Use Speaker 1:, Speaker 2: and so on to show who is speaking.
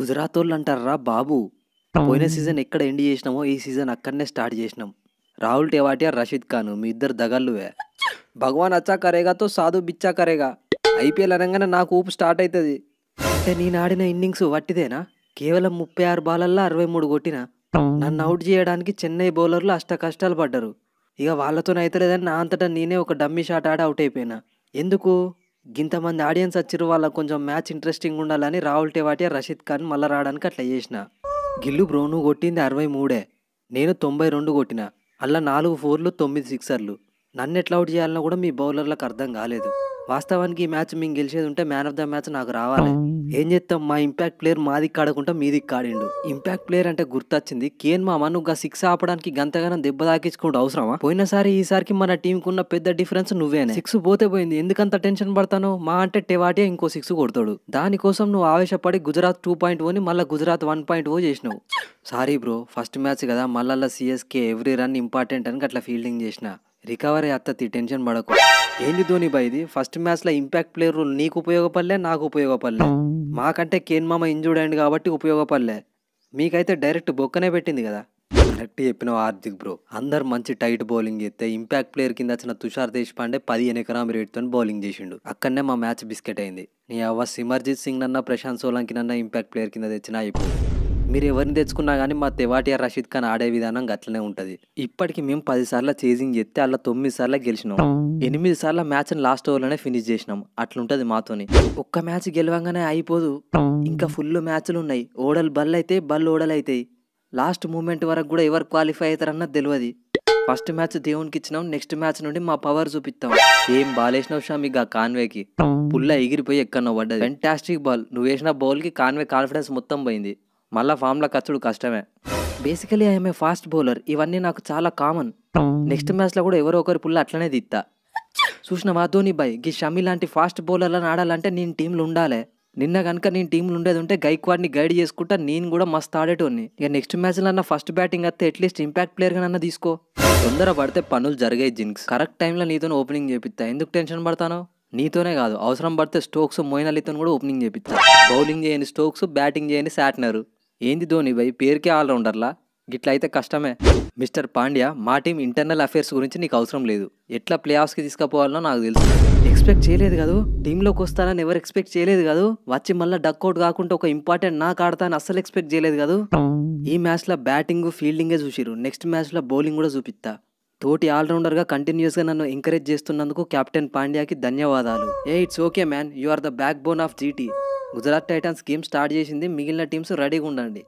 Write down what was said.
Speaker 1: గుజరాత్ వాళ్ళు అంటారా బాబు? పోయిన సీజన్ ఎక్కడ ఎండ్ చేసినామో ఈ సీజన్ అక్కడనే స్టార్ట్ చేసినాం. రాహుల్ టేవాటియా రషీద్ ఖాన్ మీ ఇద్దరు దగల్లువే. భగవాన్ అచ్చా కరేగాతో సాధు బిచ్చా కరేగా. ఐపీఎల్ అనగానే నాకు ఊపు స్టార్ట్ అవుతుంది అంటే నేను ఆడిన ఇన్నింగ్స్ వట్టిదేనా? కేవలం ముప్పై ఆరు బాలల్లో అరవై మూడు కొట్టిన. నన్ను అవుట్ చేయడానికి చెన్నై బౌలర్లు అష్ట కష్టాలు పడ్డారు. ఇక వాళ్ళతోనైతలేదని నా అంతటా నేనే ఒక డమ్మీ షాట్ ఆడి అవుట్ అయిపోయినా. ఎందుకు? గింతమంది ఆడియన్స్ వచ్చిరు వాళ్ళకి కొంచెం మ్యాచ్ ఇంట్రెస్టింగ్ ఉండాలని రాహుల్ టేవాటియా రషీద్ ఖాన్ మళ్ళీ రావడానికి అట్లా చేసిన. గిల్లు బ్రో నువ్వు కొట్టింది అరవై మూడే నేను తొంభై రెండు కొట్టిన. అలా నాలుగు ఫోర్లు తొమ్మిది సిక్సర్లు. నన్ను ఎట్లా అవుట్ చేయాలన్నా కూడా మీ బౌలర్లకు అర్థం కాలేదు. వాస్తవానికి ఈ మ్యాచ్ మేము గెలిచేది ఉంటే మ్యాన్ ఆఫ్ ద మ్యాచ్ నాకు రావాలి. ఏం చేస్తాం? మా ఇంపాక్ట్ ప్లేయర్ మాది కాడకుండా మీది కాడిండు. ఇంపాక్ట్ ప్లేయర్ అంటే గుర్తొచ్చింది. కేన్ మామ నువ్వు సిక్స్ ఆపడానికి గంతగానం దెబ్బ తాకించుకుంటూ అవసరమా? పోయినసారి ఈసారికి మన టీం కున్న పెద్ద డిఫరెన్స్ నువ్వేనే. సిక్స్ పోతే పోయింది. ఎందుకంత టెన్షన్ పడతాను? మా అంటే టెవాటియా ఇంకో సిక్స్ కొడతాడు. దానికోసం నువ్వు ఆవేశపడి గుజరాత్ టూ పాయింట్ ఓని మళ్ళీ గుజరాత్ వన్ పాయింట్ ఓ చేసినావు. సారీ బ్రో ఫస్ట్ మ్యాచ్ కదా. మళ్ళా సిఎస్కే ఎవ్రీ రన్ ఇంపార్టెంట్ అని అట్లా ఫీల్డింగ్ చేసిన. రికవరీ అత్తతి టెన్షన్ పడకు. ఏంది ధోని బా ఇది? ఫస్ట్ మ్యాచ్లో ఇంపాక్ట్ ప్లేయర్ రూల్ నీకు ఉపయోగపడలే నాకు ఉపయోగపడలే. మాకంటే కేన్ మామ ఇంజూర్డ్ అయింది కాబట్టి ఉపయోగపడలే. మీకైతే డైరెక్ట్ బొక్కనే పెట్టింది కదా. కరెక్ట్ చెప్పిన హార్దిక్ బ్రో. అందరు మంచి టైట్ బౌలింగ్ చేస్తే ఇంపాక్ట్ ప్లేయర్ కింద వచ్చిన తుషార్ దేశపాండే పదిహేను ఎకరాం రేట్తో బౌలింగ్ చేసిండు. అక్కడనే మా మ్యాచ్ బిస్కెట్ అయింది. నీ అవ్వ సిమర్జిత్ సింగ్ నన్న ప్రశాంత్ సోలంకి నన్న ఇంపాక్ట్ ప్లేయర్ కింద తెచ్చినా అయిపోయింది. మీరు ఎవరిని తెచ్చుకున్నా కానీ మా తెవాటియా రషీద్ ఖాన్ ఆడే విధానం అట్లనే ఉంటుంది. ఇప్పటికి మేము పది సార్లు చేజింగ్ చేస్తే అలా తొమ్మిది సార్లు గెలిచినాం. ఎనిమిది సార్లు మ్యాచ్ లాస్ట్ ఓవర్లోనే ఫినిష్ చేసినాం. అట్లుంటది మాతోని. ఒక్క మ్యాచ్ గెలవంగానే అయిపోదు. ఇంకా ఫుల్ మ్యాచ్లు ఉన్నాయి. ఓడలు బల్ అయితే బల్ ఓడలు అవుతాయి లాస్ట్ మూమెంట్ వరకు కూడా ఎవరు క్వాలిఫై అవుతారన్నది తెలియదు ఫస్ట్ మ్యాచ్ దేవునికి ఇచ్చినాం. నెక్స్ట్ మ్యాచ్ నుండి మా పవర్ చూపిస్తాం. ఏం బాల్ వేసినావు షామి ఆ కాన్వేకి? పుల్ల ఎగిరిపోయి ఎక్కడో పడ్డది. ఫెంటాస్టిక్ బాల్ నువ్వు వేసిన బౌల్కి కాన్వే కాన్ఫిడెన్స్ మొత్తం పోయింది. మళ్ళా ఫామ్లో ఖర్చుడు కష్టమే. Basically I'm a fast bowler ఇవన్నీ నాకు చాలా కామన్ నెక్స్ట్ మ్యాచ్లో కూడా ఎవరో ఒకరి పుల్ల అట్లనే దిత్తా. చూసినవా? ధోని బాయ్ గీ షమి లాంటి ఫాస్ట్ బౌలర్లను ఆడాలంటే నేను టీంలు ఉండాలి. నిన్న కనుక నేను టీంలు ఉండేది ఉంటే గైక్వాడ్ని గైడ్ చేసుకుంటా నేను కూడా మస్తు ఆడేటోని ఇక నెక్స్ట్ మ్యాచ్లో అన్న ఫస్ట్ బ్యాటింగ్ వస్తే అట్లీస్ట్ ఇంపాక్ట్ ప్లేయర్గానన్నా తీసుకో. తొందర పడితే పనులు జరిగాయి జింక్స్. కరెక్ట్ టైంలో నీతో ఓపెనింగ్ చేపిస్తా ఎందుకు టెన్షన్ పడతాను? నీతోనే కాదు. అవసరం పడితే స్టోక్స్ మోయిన్ అలీతో కూడా ఓపెనింగ్ చేపిస్తా బౌలింగ్ చేయని స్టోక్స్ బ్యాటింగ్ చేయని శాట్నరు ఏంది ధోని భయ్? పేరుకే ఆల్రౌండర్లా? గిట్ల అయితే కష్టమే. మిస్టర్ పాండ్యా మా టీం ఇంటర్నల్ అఫైర్స్ గురించి నీకు అవసరం లేదు. ఎట్లా ప్లే ఆఫ్స్కి తీసుకుపోవాలనో నాకు తెలుసు. ఎక్స్పెక్ట్ చేయలేదు కాదు? టీంలోకి వస్తానని ఎవరు ఎక్స్పెక్ట్ చేయలేదు కాదు? వచ్చి మళ్ళీ డక్అవుట్ కాకుండా ఒక ఇంపార్టెంట్ నాకు ఆడతాను అస్సలు ఎక్స్పెక్ట్ చేయలేదు కాదు? ఈ మ్యాచ్లో బ్యాటింగ్ ఫీల్డింగే చూసిరు నెక్స్ట్ మ్యాచ్లో బౌలింగ్ కూడా చూపిస్తా తోటి ఆల్రౌండర్గా కంటిన్యూస్గా నన్ను ఎంకరేజ్ చేస్తున్నందుకు కెప్టెన్ పాండ్యాకి ధన్యవాదాలు. ఏ it's okay man. You are the backbone of GT. Gujarat Titans game start చేసింది. మిగిలిన టీమ్స్ రెడీగా ఉండండి.